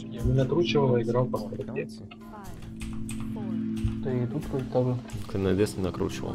Не накручивал, а играл по строке. Да и тут тоже. КНДС не накручивал.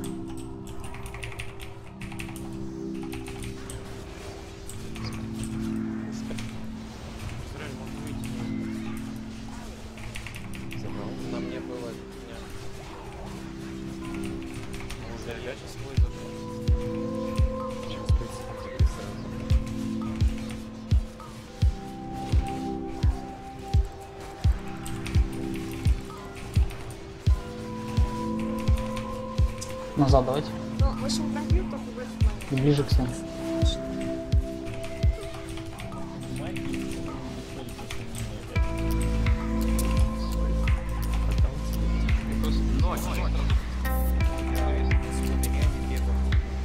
Назад давайте. Ну, вышел пробил, только в этот момент. И ближе к всем.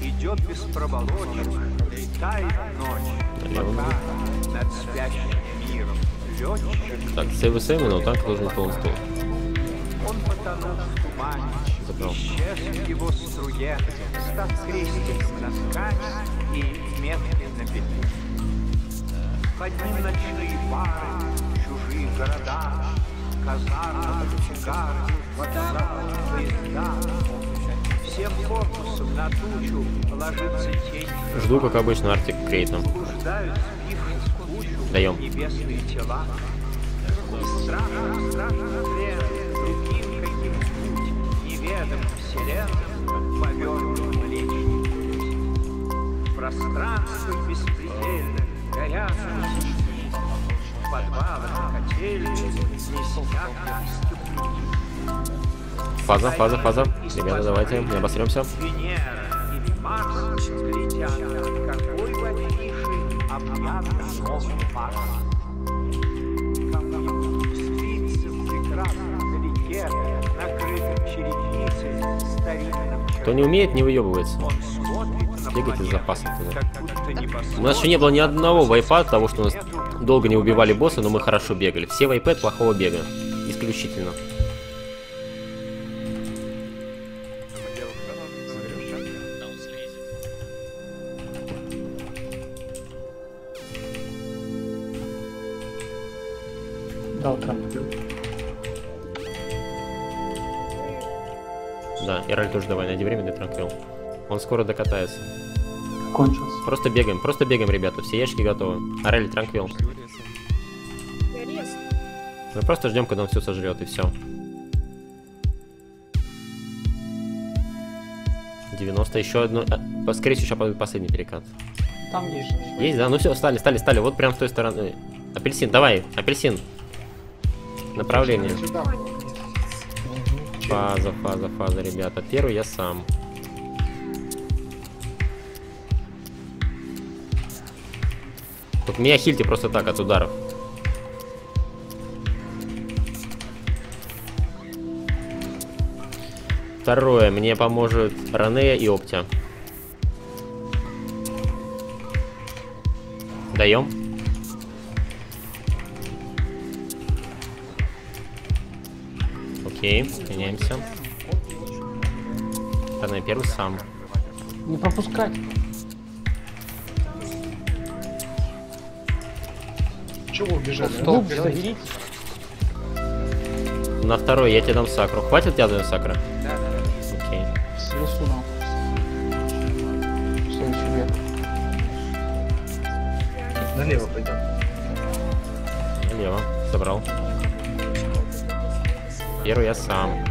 Идет беспроболочно, летает ночь, пока над спящим миром летчик, Так, сейвы сейвы, но танк должен полностью. Он потонул в тумане, исчез в его струе, став крестиком на скане и меткой на петле. Под ним ночные пары, чужие города, казармы, чигары, вокзалы, поезда. Всем корпусом на тучу ложится тень Жду, как обычно, Артик Крейтом. Даем. небесные тела. Фаза, фаза, фаза. Ребята, давайте, не обосремся. Кто не умеет, не выебывается. Бегает из запаса туда. У нас еще не было ни одного вайпа того, что у нас долго не убивали босса, но мы хорошо бегали. Все вайпы плохого бега. Исключительно. Дал трап. Да, Ираль тоже давай, найди время для транквил. Он скоро докатается. Кончился. Просто бегаем, просто бегаем, ребята. Все ящики готовы. Орели, транквил. Мы просто ждем, когда он все сожрет, и все. 90, еще одно. а, скорее всего, сейчас будет последний перекат. Там есть. Есть, да? Ну все, стали, стали, стали. Вот прям с той стороны. Апельсин, давай, апельсин. Направление. Фаза, фаза, фаза, ребята. Первый я сам. Тут меня хильте просто так от ударов. Второе, мне поможет Ранея и Оптя. Даем. Окей, меняемся. Ранея первый сам. Не пропускать. Чего убежали? Стоп, заберите. На второй я тебе дам сакру. Хватит тебя дам сакра? Да, да. Окей. В лесу дал. Следующий век. Налево пойдем. Налево. Собрал. Первый я сам.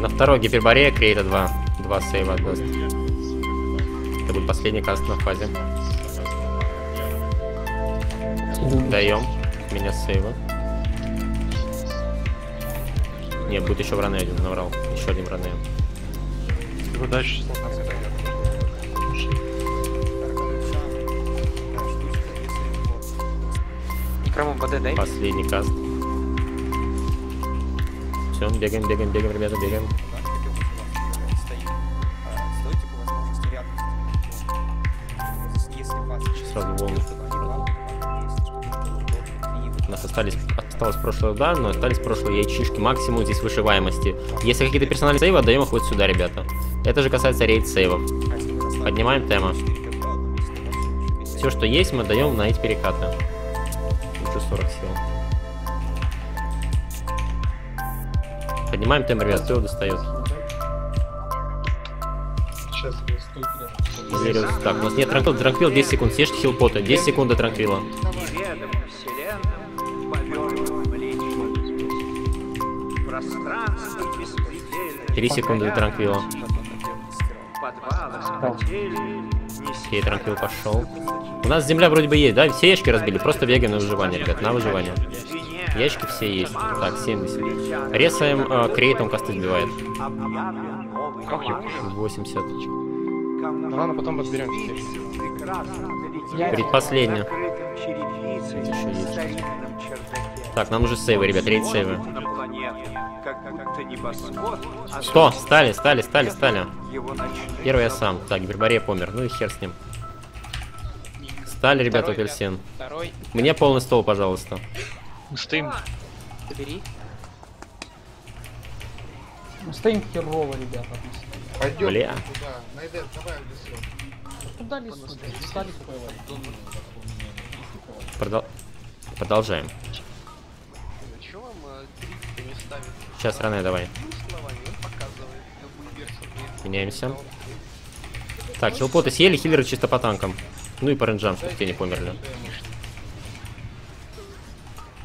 На второй гиперборея крейта 2. Два сейва отдаст. Это будет последний каст на фазе. Даем. Меня сейва. Нет, будет еще в ране один, наврал. Еще один в ране. Дальше Некромом БД дай. Последний каст. Все, бегаем, бегаем, бегаем, ребята, бегаем. Стойте по возможности рядом. Если вас Сразу волны. У нас остались, осталось прошлое, да, но остались прошлые яичишки. Максимум здесь вышиваемости. Если какие-то персональные сейвы, отдаем их вот сюда, ребята. Это же касается рейд-сейвов. Поднимаем тему. Все, что есть, мы даем на эти перекаты. Уже 40 сил. Поднимаем темп, ребят, кто достает. Сейчас Зелиус. Так, у нас нет транквил, транквил 10 секунд, съешьте хилпота, 10 секунд до транквила. 3 секунды до транквила. Подвалы вспотели, Окей, транквил пошел. У нас земля вроде бы есть, да? Все ящики разбили, просто бегаем на выживание, ребят, на выживание. Ящики все есть. Так, 70. Ресаем, э, крейтом косты сбивает. объявлен новый 80. Ну ладно, потом есть. есть. Так, нам нужны сейвы, ребят, рейд сейвы. Как будто небосвод, а 100, стали, стали, стали, стали. Первый я сам. Так, Гибербарей помер. Ну и хер с ним. Стали, ребята, Второй, апельсин. Второй. Мне полный стол, пожалуйста. Стоим. Забери. Стоим херово, ребята. Пойдем Бля. туда. Найдет, давай в лесу. Куда лесу? Стали. Продол- Продолжаем. Чего вам э, критика не ставит Сейчас, Ране, давай. Меняемся. Так, хилпоты съели, хиллеры чисто по танкам. Ну и по рейнджам, чтобы те не померли.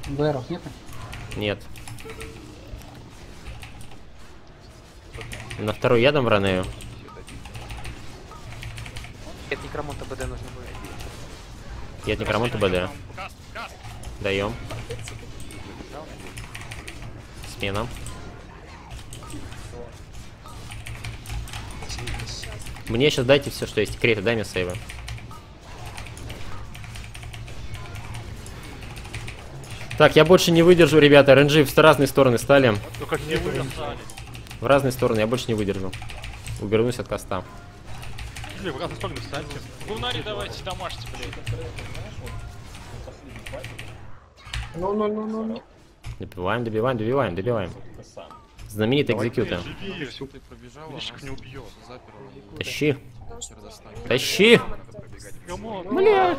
БРов нет? Нет. На второй ядом Ранею. Нет, некромонта БД нужно будет. Яд некромонта БД. Даем. Смена. Мне сейчас дайте все, что есть. Крейта, дай мне сейвы. Так, я больше не выдержу, ребята. РНГ в разные стороны стали. Только не. В разные стороны, я больше не выдержу. Убернусь от коста. Или в разные стороны встаньте. Гунари давайте домашьте, блядь. Ну, ну, ну, ну, ну. Добиваем, добиваем, добиваем, добиваем. Знаменитый экзекьютор. Его. Тащи. Тащи! Бля!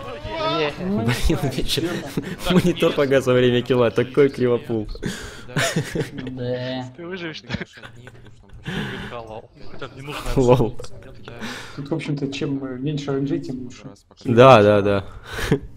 Блин, вечер. Монитор погас во время килла. Такой кривопул. Да. Ты выживешь. Лол. Тут, в общем-то, чем меньше RNG, тем лучше. Да, да, да.